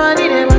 I need it.